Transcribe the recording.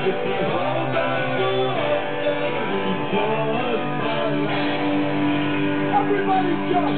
Everybody jump!